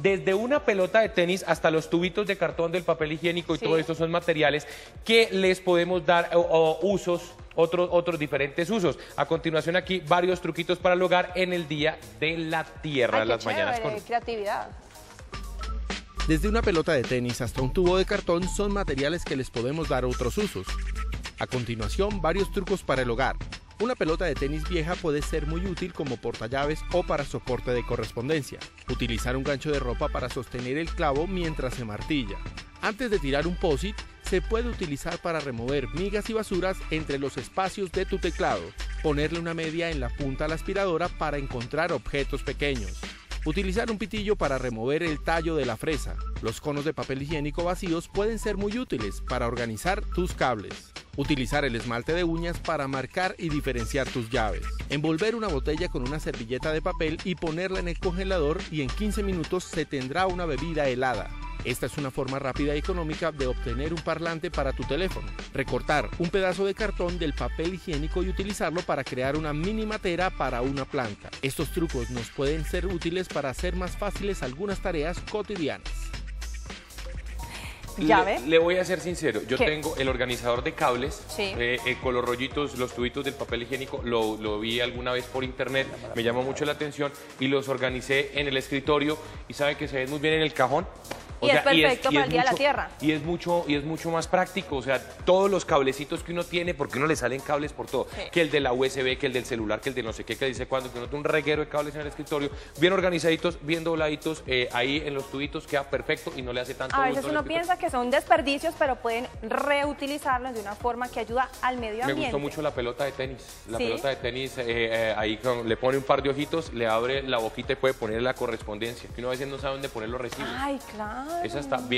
desde una pelota de tenis hasta los tubitos de cartón del papel higiénico y Sí. todo esto son materiales que les podemos dar o, o usos, otros, otros diferentes usos. A continuación aquí varios truquitos para el hogar en el Día de la Tierra, Ay, las mañanas chévere, con... creatividad. Desde una pelota de tenis hasta un tubo de cartón son materiales que les podemos dar otros usos. A continuación, varios trucos para el hogar. Una pelota de tenis vieja puede ser muy útil como portallaves o para soporte de correspondencia. Utilizar un gancho de ropa para sostener el clavo mientras se martilla. Antes de tirar un POSIT, se puede utilizar para remover migas y basuras entre los espacios de tu teclado. Ponerle una media en la punta a la aspiradora para encontrar objetos pequeños. Utilizar un pitillo para remover el tallo de la fresa. Los conos de papel higiénico vacíos pueden ser muy útiles para organizar tus cables. Utilizar el esmalte de uñas para marcar y diferenciar tus llaves. Envolver una botella con una servilleta de papel y ponerla en el congelador y en 15 minutos se tendrá una bebida helada. Esta es una forma rápida y económica de obtener un parlante para tu teléfono. Recortar un pedazo de cartón del papel higiénico y utilizarlo para crear una mini matera para una planta. Estos trucos nos pueden ser útiles para hacer más fáciles algunas tareas cotidianas. ¿Llave? Le, le voy a ser sincero, yo ¿Qué? tengo el organizador de cables Sí. eh, eh, con los rollitos, los tubitos del papel higiénico, lo, lo vi alguna vez por internet, me llamó mucho la atención y los organicé en el escritorio y saben que se ven muy bien en el cajón. Y es perfecto para el Día de la Tierra. Y es mucho y es mucho más práctico, o sea, todos los cablecitos que uno tiene, porque uno le salen cables por todo, Sí. que el de la USB, que el del celular, que el de no sé qué, que dice cuándo, que uno tiene un reguero de cables en el escritorio, bien organizaditos, bien dobladitos, eh, ahí en los tubitos queda perfecto y no le hace tanto A veces uno piensa que son desperdicios, pero pueden reutilizarlos de una forma que ayuda al medio Me ambiente. gustó mucho la pelota de tenis. La ¿Sí? pelota de tenis, eh, eh, ahí con- le pone un par de ojitos, le abre la boquita y puede poner la correspondencia. Que uno a veces no sabe dónde poner los recibos. Ay, Esa está bien.